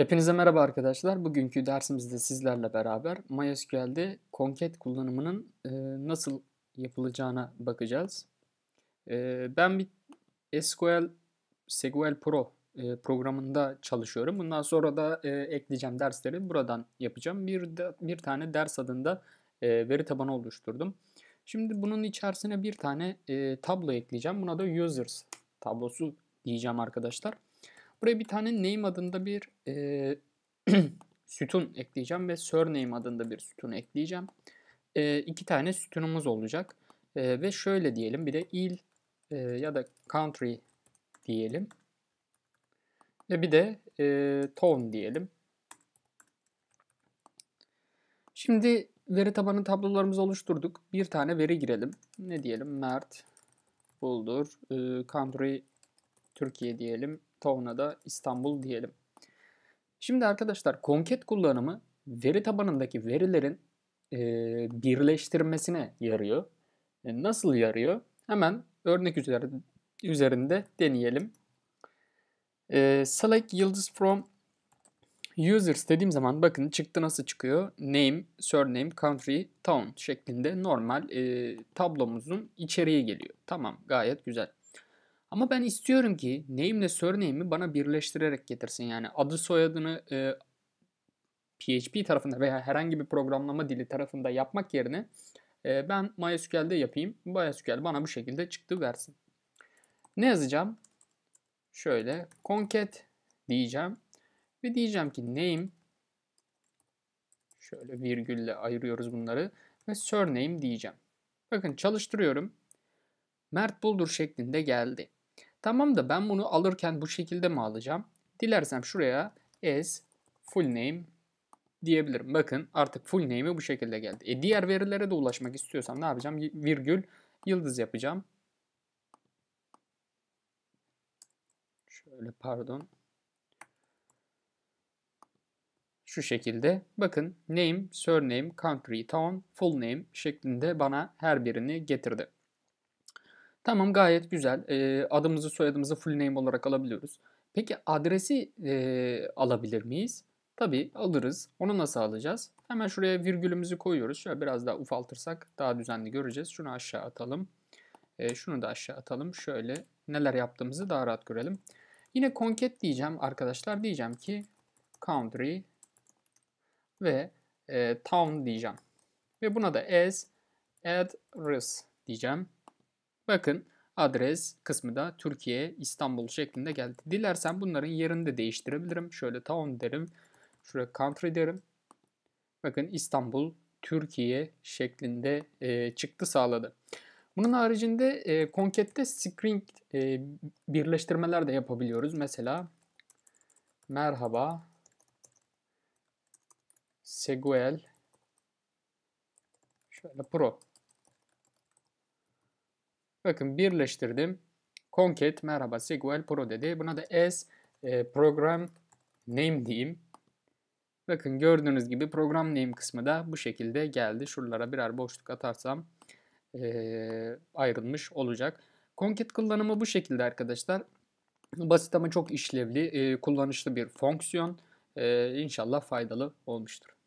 Hepinize merhaba arkadaşlar. Bugünkü dersimizde sizlerle beraber MySQL'de concat kullanımının e, nasıl yapılacağına bakacağız. E, ben bir SQL SQL Pro e, programında çalışıyorum. Bundan sonra da ekleyeceğim dersleri buradan yapacağım. Bir bir tane ders adında veri tabanı oluşturdum. Şimdi bunun içerisine bir tane e, tablo ekleyeceğim. Buna da users tablosu diyeceğim arkadaşlar. Buraya bir tane name adında bir e, sütun ekleyeceğim ve surname adında bir sütun ekleyeceğim. E, iki tane sütunumuz olacak. E, ve şöyle diyelim bir de il e, ya da country diyelim. Ve bir de e, tone diyelim. Şimdi veri tabanı tablolarımızı oluşturduk. Bir tane veri girelim. Ne diyelim? Mert, Buldur, e, country Türkiye diyelim. Town'a da İstanbul diyelim. Şimdi arkadaşlar concat kullanımı veri tabanındaki verilerin e, birleştirmesine yarıyor. E, nasıl yarıyor? Hemen örnek üzerinde deneyelim. E, select yıldız from users dediğim zaman bakın çıktı nasıl çıkıyor? Name, surname, country, town şeklinde normal e, tablomuzun içeriği geliyor. Tamam gayet güzel. Ama ben istiyorum ki name ile surname'i bana birleştirerek getirsin. Yani adı soyadını e, PHP tarafında veya herhangi bir programlama dili tarafında yapmak yerine e, ben MySQL'de yapayım. MySQL bana bu şekilde çıktı versin. Ne yazacağım? Şöyle concat diyeceğim. Ve diyeceğim ki name şöyle virgülle ayırıyoruz bunları ve surname diyeceğim. Bakın çalıştırıyorum. Mert Buldur şeklinde geldi. Tamam da ben bunu alırken bu şekilde mi alacağım? Dilersem şuraya as full name diyebilirim. Bakın artık full name'i bu şekilde geldi. E diğer verilere de ulaşmak istiyorsam ne yapacağım? Virgül yıldız yapacağım. Şöyle pardon. Şu şekilde bakın name, surname, country, town, full name şeklinde bana her birini getirdi. Tamam gayet güzel. E, adımızı soyadımızı full name olarak alabiliyoruz. Peki adresi e, alabilir miyiz? Tabii alırız. Onu nasıl alacağız? Hemen şuraya virgülümüzü koyuyoruz. Şöyle biraz daha ufaltırsak daha düzenli göreceğiz. Şunu aşağı atalım. E, şunu da aşağı atalım. Şöyle neler yaptığımızı daha rahat görelim. Yine concat diyeceğim arkadaşlar. Diyeceğim ki country ve e, town diyeceğim. Ve buna da as address diyeceğim. Bakın adres kısmı da Türkiye, İstanbul şeklinde geldi. Dilersen bunların yerini de değiştirebilirim. Şöyle town derim. Şuraya country derim. Bakın İstanbul, Türkiye şeklinde e, çıktı sağladı. Bunun haricinde e, Concat'te string e, birleştirmeler de yapabiliyoruz. Mesela merhaba Seguel şöyle pro Bakın birleştirdim. Concat merhaba SQL Pro dedi. Buna da as e, program name diyeyim. Bakın gördüğünüz gibi program name kısmı da bu şekilde geldi. Şuralara birer boşluk atarsam e, ayrılmış olacak. Concat kullanımı bu şekilde arkadaşlar. Basit ama çok işlevli, e, kullanışlı bir fonksiyon. E, inşallah faydalı olmuştur.